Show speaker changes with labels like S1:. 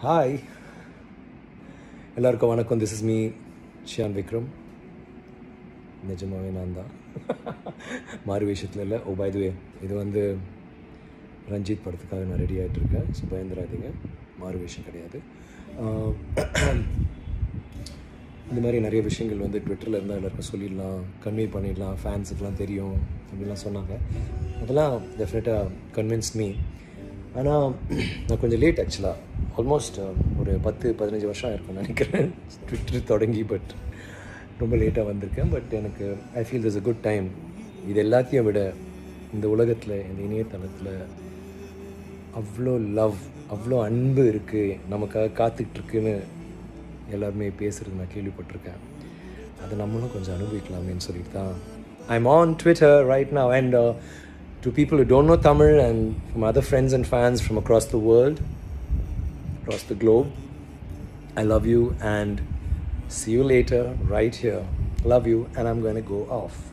S1: Hi எல்லாருக்கும் வணக்கம். This is me Chiyaan Vikram நிஜமாவே நான் தான். மாறு விஷயத்தில் இல்லை. ஓ oh, பைதுவே இது வந்து ரஞ்சித் படத்துக்காக நான் ரெடி ஆகிட்டு இருக்கேன். ஸோ பயந்துராதிங்க. மாறு விஷயம் கிடையாது. இந்த மாதிரி நிறைய விஷயங்கள் வந்து ட்விட்டரில் இருந்தால் எல்லாருக்கும் சொல்லிடலாம். கன்வே பண்ணிடலாம். ஃபேன்ஸுக்கெலாம் தெரியும். அப்படிலாம் சொன்னாங்க. அதெல்லாம் டெஃபினட்டாக கன்வின்ஸ் மீ ஆனால் நான் கொஞ்சம் லேட் ஆக்சுவலாக ஆல்மோஸ்ட் um, ஒரு பத்து பதினஞ்சு வருஷம் இருக்கும்னு நினைக்கிறேன். ட்விட்டர் தொடங்கி பட் ரொம்ப லேட்டாக வந்திருக்கேன். பட் எனக்கு I feel this a good time இது எல்லாத்தையும் விட இந்த உலகத்தில் இந்த இணையதளத்தில் அவ்வளோ லவ் அவ்வளோ அன்பு இருக்குது நமக்காக காத்துட்ருக்குன்னு எல்லாருமே பேசுகிறது நான் கேள்விப்பட்டிருக்கேன். அதை நம்மளும் கொஞ்சம் அனுபவிக்கலாமேன்னு சொல்லிட்டு தான் I'm on Twitter right now and to people don't know Tamil and from other friends and fans from across the the across the globe, I love you and see you later right here. Love you and I'm going to go off.